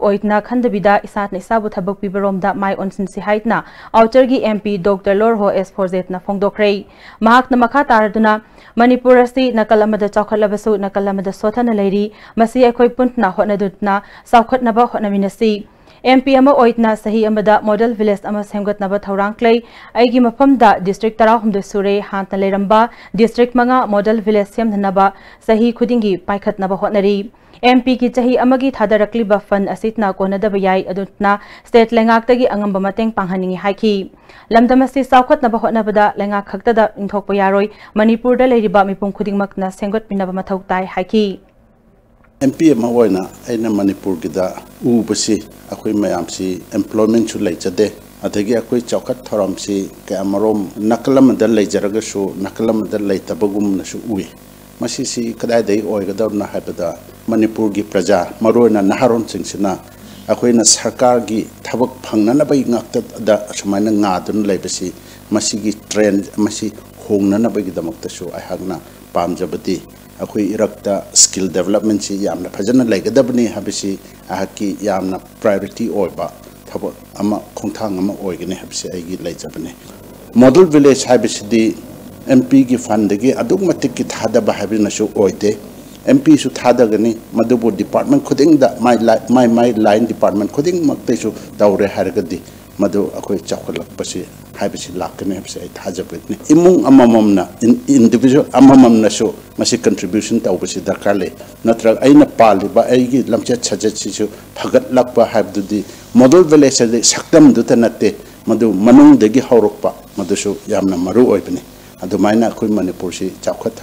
Oitna khandabida isat ne sabu thabak pibaromda mai onsin si haitna outer gi MP Dr Lorho S Forjet na phongdokrei mahak na makha taraduna Manipur asi nakalamada chawkhatlabasu nakalamada sothana leiri masi ekhoi puntna honadutna sawkhatnaba honaminasi MP village ama semgatnaba thorang klei aigi mafamda district tara humde sure hanta leramba district manga model village semnaba sahi khudingi paikhatnaba honari MP ki chahi amagi thadarakli ba fund asitna konadaba yai adutna state lengaktagi angamba mateng panghaningi haiki lamdamasi sawkhatnaba honabada lenga khaktada ingthokpa yaroi manipur da leiriba mipum khudingmakna sengot MP ma woi na aina Manipur ki da u ba si akoi mayam si employment chu lai chade adagi akoi chaukat thoram si ka amarom nakalam da lai jaraga shu nakalam da lai tabagum na shu ui masi si kadai dai oi ga da na ha da Manipur gi praja maro na naharon sing sina akoi na sarkar gi thabak phangna na bai ngak ta da sumai na nga dun lai ba si masi gi trend masi hagna pamjabati अखोई इरक्ता skill development से यामना फजन लेगदबनी हबसी आहकी यामना priority ओइबा अमा लेजबने model village की fund की थादबा हबनसु ओइते MP सु थादगनी मदुबो department खुदिंग दा माय माय माय लाइन डिपार्टमेंट खुदिंग मक्तेसु दौरे हरगदी अखोई लाकने इमुंग इंडिविजुअल कंट्रीब्यूशन तौबसी दरकार ले नत्रग अइना पालिबा फगत लकपा हाइबदुदी मॉडल विलेज से सक्तम दुत नते मधु मनुंग देगी हौरकपा मधुसु यामना मरु ओइबने अदुमाइना अखोई मणिपुर से चाखत